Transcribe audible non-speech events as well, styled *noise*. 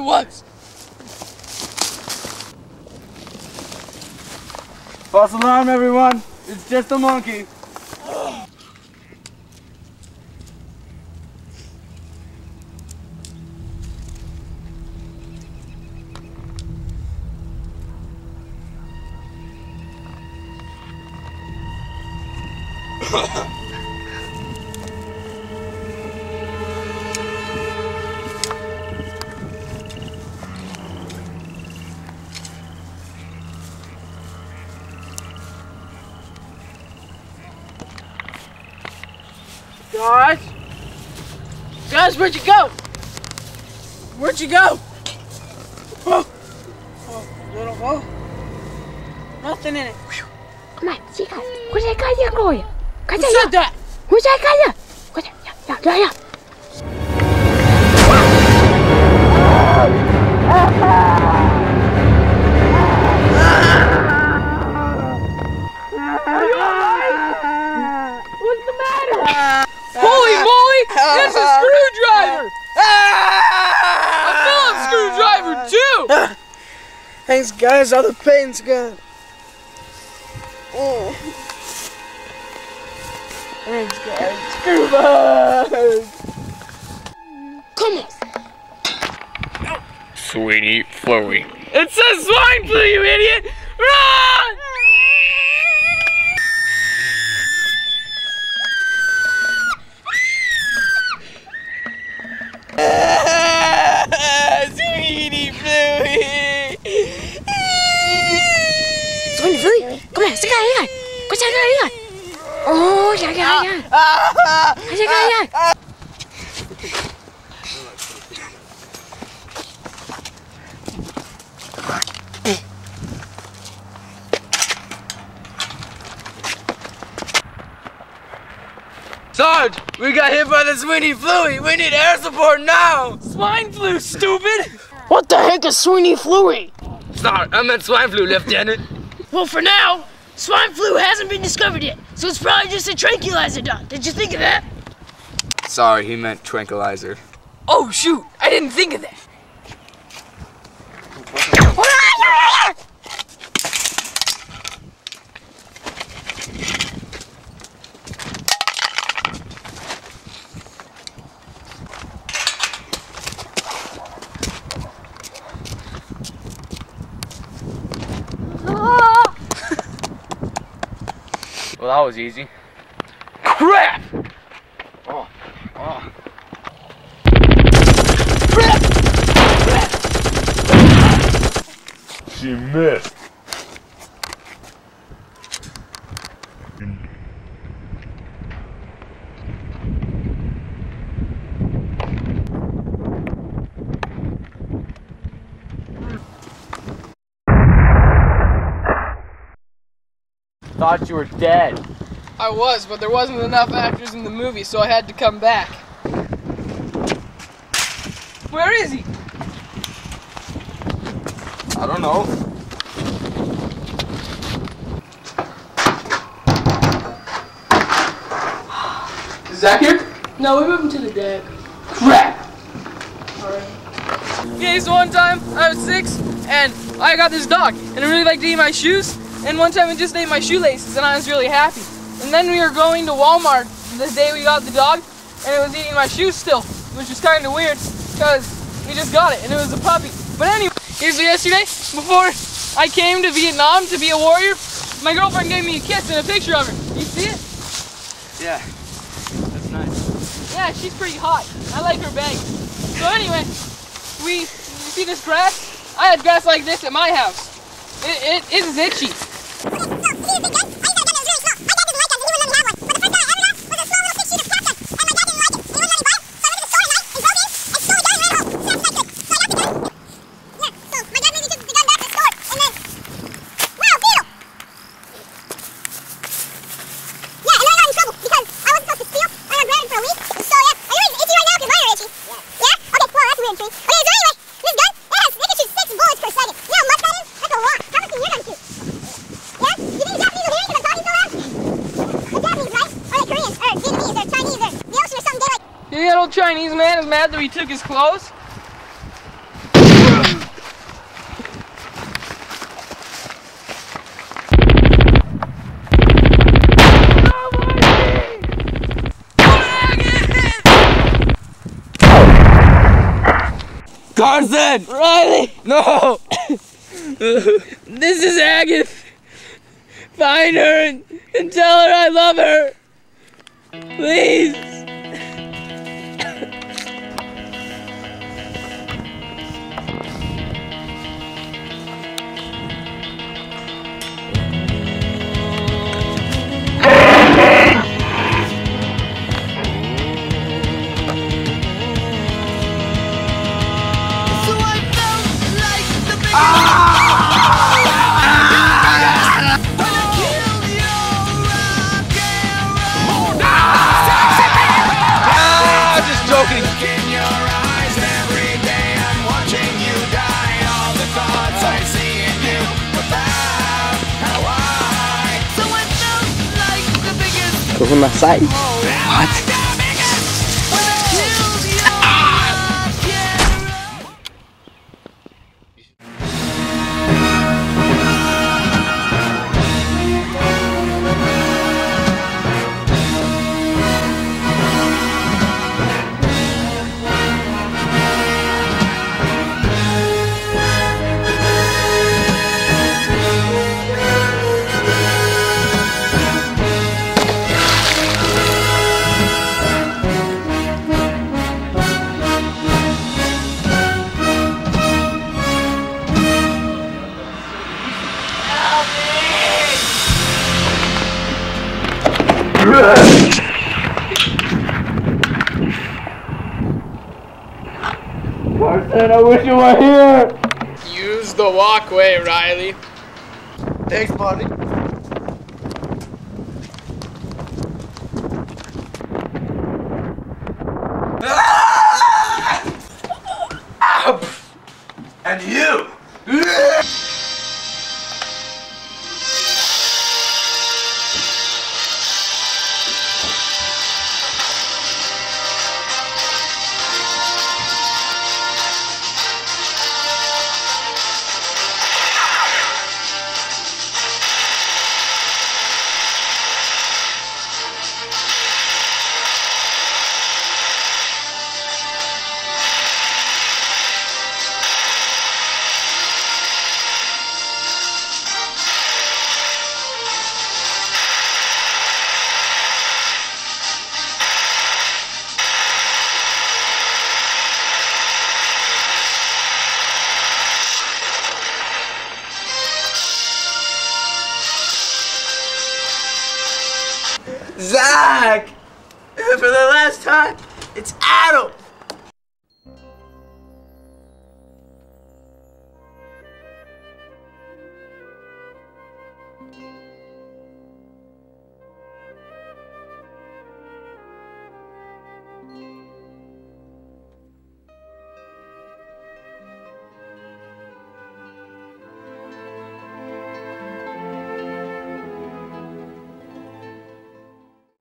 it was. False alarm, everyone. It's just a monkey. *coughs* Josh? guys, where'd you go? Where'd you go? Oh, oh little whoa. Nothing in it. Come on, chicas. Куда я кая? Куда я? Куда? Куда кая? Куда? Я, я, я. Ah! Moly! That's a screwdriver! A Phillips screwdriver too! Thanks, guys. All the pain's gone. Oh. Thanks, guys. Screwball. Come on! Sweetie Flowy. It says swine flu, you idiot! Run! jangan yeah, Oh, jangan yeah, yeah, yeah. Ah. Ah. Sarge, we got hit by this Sweeney Fluey. We need air support now. Swine flu, stupid. What the heck is Sweeney Fluey? Sorry, I meant swine flu, Lieutenant. well, for now, swine flu hasn't been discovered yet, so it's probably just a tranquilizer dot. Did you think of that? Sorry, he meant tranquilizer. Oh shoot, I didn't think of that. Well, that was easy. Crap! Oh, oh. She missed. Thought you were dead. I was, but there wasn't enough actors in the movie, so I had to come back. Where is he? I don't know. Is Zach here? No, we moved him to the deck. Crap! Okay, so one time I was six and I got this dog and I really liked to eat my shoes. And one time it just ate my shoelaces and I was really happy. And then we were going to Walmart the day we got the dog and it was eating my shoes still, which was kind of weird because we just got it and it was a puppy. But anyway, here's yesterday before I came to Vietnam to be a warrior. My girlfriend gave me a kiss and a picture of her. You see it? Yeah, that's nice. Yeah, she's pretty hot. I like her bag. So anyway, we you see this grass? I had grass like this at my house. It, it is itchy. You old Chinese man is mad that we took his clothes? Carson! Riley! No! *laughs* this is Agatha! Find her and, and tell her I love her! Please! on the side. What? Carson, I wish you were here. Use the walkway, Riley. Thanks, buddy. Ah! And you! *laughs* Zach! For the last time, it's Adam!